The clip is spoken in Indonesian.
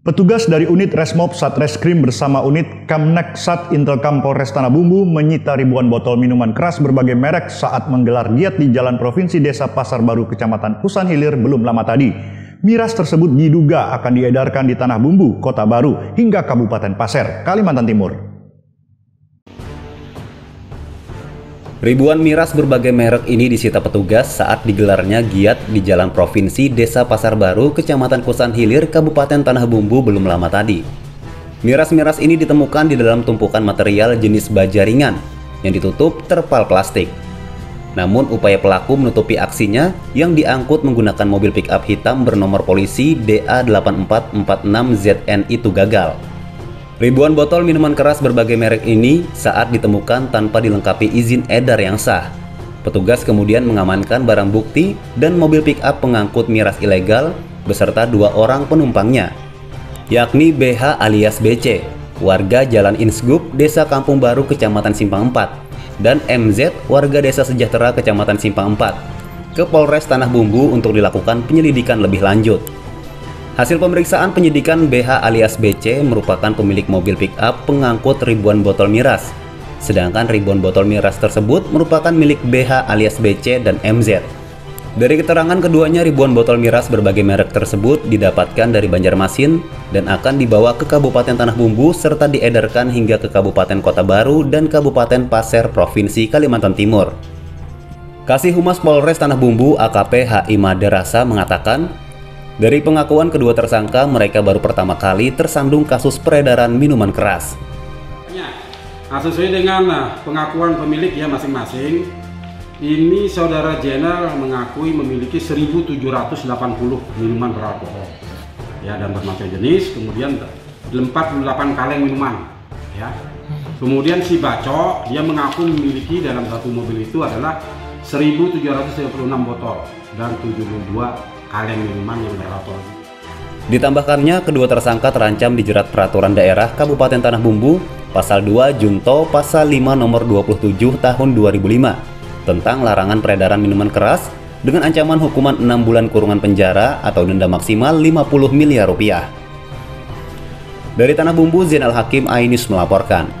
Petugas dari unit Resmob Satreskrim bersama unit Kamnek Sat Intelkam Polres Tanah Bumbu menyita ribuan botol minuman keras berbagai merek saat menggelar giat di Jalan Provinsi Desa Pasar Baru Kecamatan Kusan Hilir belum lama tadi. Miras tersebut diduga akan diedarkan di Tanah Bumbu, Kota Baru, hingga Kabupaten Pasir, Kalimantan Timur. Ribuan miras berbagai merek ini disita petugas saat digelarnya giat di Jalan Provinsi Desa Pasar Baru, Kecamatan Kusan Hilir, Kabupaten Tanah Bumbu belum lama tadi. Miras-miras ini ditemukan di dalam tumpukan material jenis baja ringan yang ditutup terpal plastik. Namun upaya pelaku menutupi aksinya yang diangkut menggunakan mobil pick-up hitam bernomor polisi DA8446ZN itu gagal. Ribuan botol minuman keras berbagai merek ini saat ditemukan tanpa dilengkapi izin edar yang sah. Petugas kemudian mengamankan barang bukti dan mobil pick-up pengangkut miras ilegal beserta dua orang penumpangnya, yakni BH alias BC, warga Jalan Insgup, Desa Kampung Baru, Kecamatan Simpang 4, dan MZ, warga Desa Sejahtera, Kecamatan Simpang 4, ke Polres Tanah Bumbu untuk dilakukan penyelidikan lebih lanjut. Hasil pemeriksaan penyidikan BH alias BC merupakan pemilik mobil pick-up pengangkut ribuan botol miras. Sedangkan ribuan botol miras tersebut merupakan milik BH alias BC dan MZ. Dari keterangan keduanya ribuan botol miras berbagai merek tersebut didapatkan dari Banjarmasin dan akan dibawa ke Kabupaten Tanah Bumbu serta diedarkan hingga ke Kabupaten Kota Baru dan Kabupaten Pasir Provinsi Kalimantan Timur. Kasih Humas Polres Tanah Bumbu AKP HI Maderasa mengatakan dari pengakuan kedua tersangka, mereka baru pertama kali tersandung kasus peredaran minuman keras. Nah, sesuai dengan nah, pengakuan pemilik ya masing-masing, ini saudara Jenal mengakui memiliki 1.780 minuman beralkohol ya dan bermacam jenis, kemudian 48 kaleng minuman ya. Kemudian si Baco dia mengaku memiliki dalam satu mobil itu adalah 1.736 botol dan 72 kaleng minuman yang beralkohol. Ditambahkannya, kedua tersangka terancam dijerat peraturan daerah Kabupaten Tanah Bumbu Pasal 2 Junto Pasal 5 Nomor 27 Tahun 2005 tentang larangan peredaran minuman keras dengan ancaman hukuman 6 bulan kurungan penjara atau denda maksimal 50 miliar rupiah. Dari Tanah Bumbu, Zainal Hakim Ainus melaporkan.